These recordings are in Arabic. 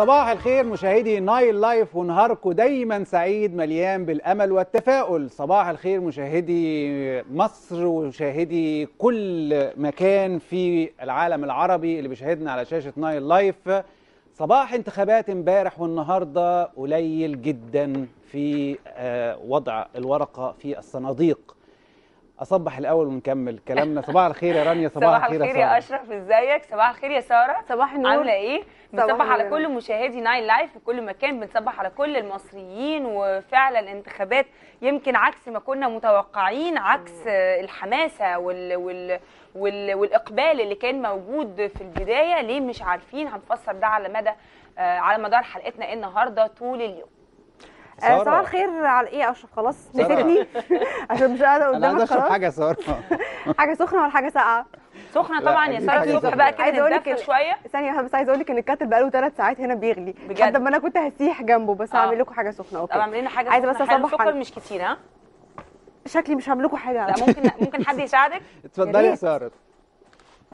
صباح الخير مشاهدي نايل لايف ونهاركم دايما سعيد مليان بالأمل والتفاؤل. صباح الخير مشاهدي مصر ومشاهدي كل مكان في العالم العربي اللي بيشاهدنا على شاشة نايل لايف. صباح انتخابات امبارح والنهاردة قليل جدا في آه، وضع الورقة في الصناديق. أصبح الأول ونكمل كلامنا. صباح الخير يا رانيا صباح, صباح الخير يا سارة. أشرف إزيك؟ صباح الخير يا سارة. صباح النور. عاملة إيه؟ بنصبح على. كل مشاهدي نايل لايف في كل مكان. بنصبح على كل المصريين وفعلا الانتخابات يمكن عكس ما كنا متوقعين عكس الحماسة وال وال وال والإقبال اللي كان موجود في البداية. ليه مش عارفين؟ هنفسر ده على مدى آه، على مدار حلقتنا النهارده طول اليوم. صباح الخير على إيه يا اشرف خلاص. نسيتني عشان مش قاعدة أنا عايز قدامك أشرب خلاص. حاجة يا ساره حاجة سخنة ولا حاجة ساقعة؟ سخنة لا، طبعا يا سارة الصبح. بقى كده عايزة أقول لك شوية. ثانية واحدة بس عايزه أقول لك إن الكاتل بقاله ثلاث ساعات هنا بيغلي. بجد؟ لحد ما أنا كنت هسيح جنبه بس آه. هعمل لكم حاجة سخنة. طب اعمل أوكي لنا حاجة سخنة. بس أصبح سكر مش كتير ها؟ شكلي مش هعمل لكم حاجة لا ممكن ممكن حد يساعدك؟ اتفضلي يا. سارة.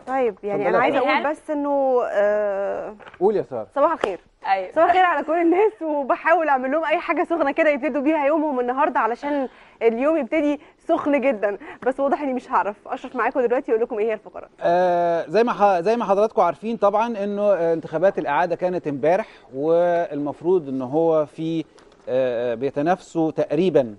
طيب يعني أنا عايزة. أقول بس إنه آه، قول يا سارة. صباح الخير. أيوه. صباح الخير على كل الناس وبحاول أعمل لهم أي حاجة سخنة كده يبتدوا بيها يومهم النهارده علشان اليوم يبتدي سخن جدا. بس واضح إني مش هعرف أشرف معاكم دلوقتي أقول لكم إيه هي الفقرات آه زي ما ح... زي ما حضراتكم عارفين طبعا إنه آه، انتخابات الإعادة كانت إمبارح والمفروض إن هو في آه بيتنافسوا تقريبا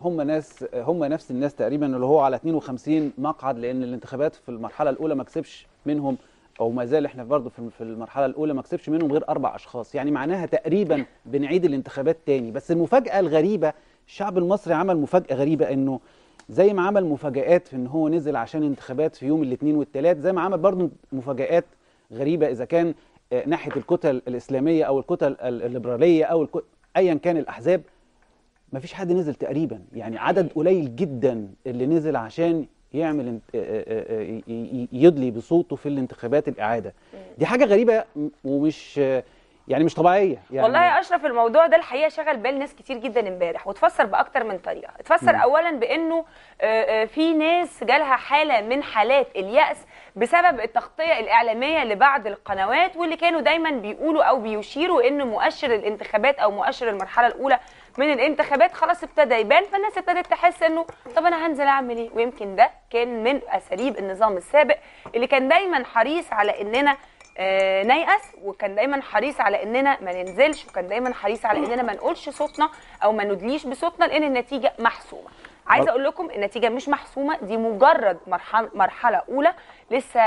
هم ناس هم نفس الناس تقريبا اللي هو على 52 مقعد لأن الانتخابات في المرحلة الأولى ما كسبش منهم أو ما زال إحنا برضه في المرحلة الأولى ما كسبش منهم غير أربع أشخاص. يعني معناها تقريبا بنعيد الانتخابات تاني. بس المفاجأة الغريبة الشعب المصري عمل مفاجأة غريبة إنه زي ما عمل مفاجآت في إن هو نزل عشان انتخابات في يوم الاثنين والثلاث زي ما عمل برضه مفاجآت غريبة إذا كان آه، ناحية الكتل الإسلامية أو الكتل ال- الليبرالية أو الك... ايا كان الأحزاب ما فيش حد نزل تقريبا. يعني عدد قليل جدا اللي نزل عشان يعمل آه، آه، آه، يدلي بصوته في الانتخابات الإعادة. دي حاجة غريبة م- ومش يعني مش طبيعية. يعني والله يا أشرف الموضوع ده الحقيقة شغل بال ناس كتير جدا امبارح وتفسر بأكتر من طريقة. اتفسر مم. اولا بإنه في ناس جالها حالة من حالات اليأس بسبب التغطية الإعلامية لبعض القنوات واللي كانوا دايما بيقولوا أو بيشيروا ان مؤشر الانتخابات أو مؤشر المرحلة الأولى من الانتخابات خلاص ابتدى يبان فالناس ابتدت تحس إنه طب أنا هنزل أعمل إيه؟ ويمكن ده كان من أساليب النظام السابق اللي كان دايما حريص على إننا آه، نيأس وكان دايما حريص على إننا ما ننزلش وكان دايما حريص على إننا ما نقولش صوتنا أو ما ندليش بصوتنا لأن النتيجة محسومة. عايزة أقول لكم النتيجة مش محسومة دي مجرد مرحله مرحلة أولى لسه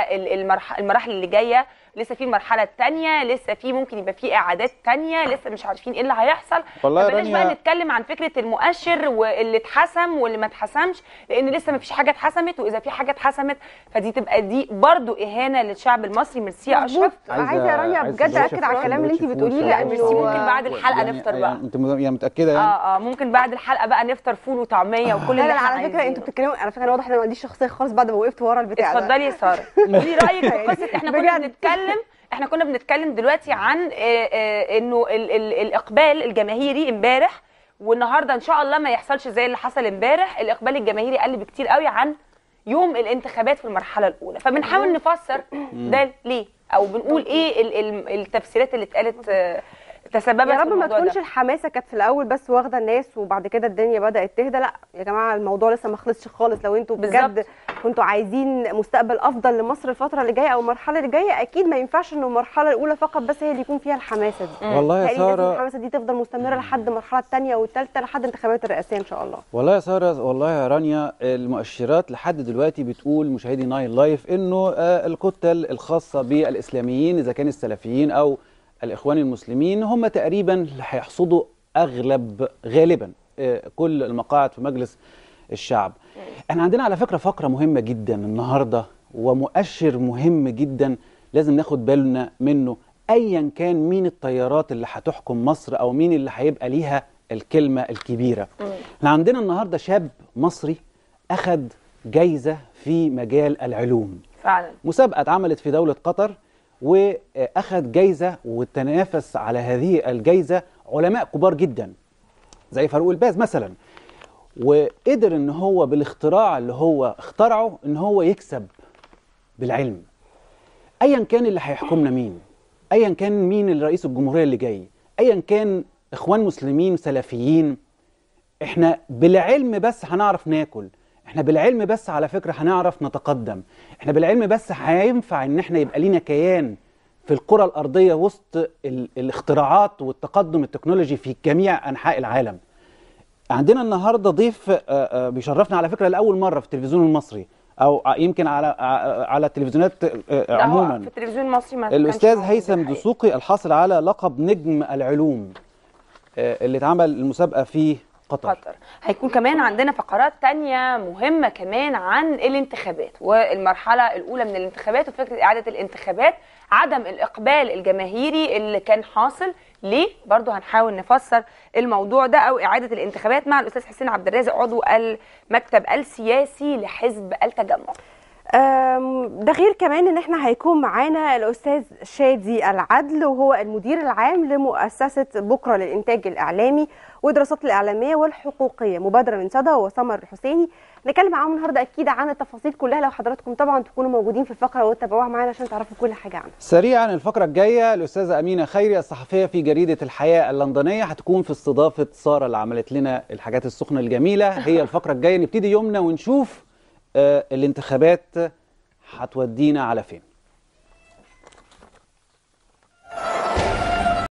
المراحل اللي جاية لسه في المرحله الثانية لسه في ممكن يبقى في اعادات ثانية لسه مش عارفين إيه اللي هيحصل. والله يا فبلاش رانيا- بقى نتكلم عن فكرة المؤشر واللي اتحسم واللي ما اتحسمش لأن لسه ما فيش حاجة اتحسمت وإذا في حاجة اتحسمت فدي تبقى دي برضو إهانة للشعب المصري ميرسي يا اشرف عايزه يا رانيا بجد أكد على الكلام اللي انت بتقوليه فول، لا، لأنه ميرسي، ممكن بعد الحلقة يعني نفطر بقى. أنت يعني متأكدة يعني؟ آه آه ممكن بعد الحلقة بقى نفطر فول وطعمية وكل لا اللي لا إحنا على فكرة. أنتوا بتتكلموا على فكرة أنا واضح إن أنا ما عنديش شخصية خالص بعد ما وقفت ورا البتاع ده. اتفضلي يا سارة. قولي رأيك في قصة إحنا كنا. بنتكلم إحنا كنا بنتكلم دلوقتي عن آه، آه، إنه ال ال الإقبال الجماهيري امبارح والنهاردة إن شاء الله ما يحصلش زي اللي حصل امبارح. الإقبال الجماهيري قل بكتير قوي عن يوم الانتخابات في المرحلة الأولى. فبنحاول نفسر ده ليه أو بنقول إيه ال- ال- التفسيرات اللي اتقالت آه، تسببت يا رب ما تكونش ده. الحماسة كانت في الأول بس واخدة الناس وبعد كده الدنيا بدأت تهدى. لا يا جماعة الموضوع لسه ما خلصش خالص. لو أنتوا بجد. كنتوا عايزين مستقبل أفضل لمصر الفترة اللي جاية أو المرحلة اللي جاية أكيد ما ينفعش إنه المرحلة الأولى فقط بس هي اللي يكون فيها الحماسة دي. والله يا ساره الحماسة دي تفضل مستمرة لحد المرحلة الثانية والثالثة لحد الانتخابات الرئاسية إن شاء الله. والله يا سارة والله يا رانيا المؤشرات لحد دلوقتي بتقول مشاهدي نايل لايف إنه آه، الكتل الخاصة بالإسلاميين إذا كان السلفيين أو الإخوان المسلمين هم تقريبا اللي هيحصدوا أغلب غالبا آه، كل المقاعد في مجلس الشعب. إحنا عندنا على فكرة فقرة مهمة جدا النهارده ومؤشر مهم جدا لازم ناخد بالنا منه ايا كان مين التيارات اللي هتحكم مصر أو مين اللي هيبقى ليها الكلمة الكبيرة. إحنا عندنا النهارده شاب مصري أخذ جايزة في مجال العلوم. فعلا مسابقة اتعملت في دولة قطر وأخذ جايزة وتنافس على هذه الجايزة علماء كبار جدا زي فاروق الباز مثلا. وقدر إن هو بالاختراع اللي هو اخترعه إن هو يكسب بالعلم. ايا كان اللي هيحكمنا مين؟ ايا كان مين الرئيس الجمهورية اللي جاي؟ ايا كان إخوان مسلمين سلفيين؟ إحنا بالعلم بس هنعرف ناكل. إحنا بالعلم بس على فكرة هنعرف نتقدم. إحنا بالعلم بس هينفع إن إحنا يبقى لينا كيان في الكرة الأرضية وسط ال- الاختراعات والتقدم التكنولوجي في جميع أنحاء العالم. عندنا النهارده ضيف آه، آه، بيشرفنا على فكرة لأول مرة في التلفزيون المصري أو ع- يمكن على على التلفزيونات آه، عموما. في التلفزيون المصري ما الأستاذ هيثم. دسوقي الحاصل على لقب نجم العلوم آه، اللي اتعمل المسابقة في قطر. قطر. هيكون كمان عندنا فقرات تانية مهمة كمان عن الانتخابات والمرحلة الأولى من الانتخابات وفكرة إعادة الانتخابات عدم الإقبال الجماهيري اللي كان حاصل. ليه؟ برضو هنحاول نفسر الموضوع ده أو إعادة الانتخابات مع الأستاذ حسين عبد الرازق عضو المكتب السياسي لحزب التجمع. ده غير كمان إن إحنا هيكون معانا الأستاذ شادي العدل وهو المدير العام لمؤسسة بكرة للإنتاج الإعلامي والدراسات الإعلامية والحقوقية. مبادرة من صدى وسمر الحسيني نتكلم معاهم النهارده أكيد عن التفاصيل كلها. لو حضراتكم طبعا تكونوا موجودين في الفقرة وتتابعوها معانا عشان تعرفوا كل حاجة عنها. سريعا الفقرة الجاية الأستاذة أمينة خيري الصحفية في جريدة الحياة اللندنية هتكون في استضافة سارة اللي عملت لنا الحاجات السخنة الجميلة. هي الفقرة الجاية. نبتدي يومنا ونشوف الانتخابات هتودينا على فين؟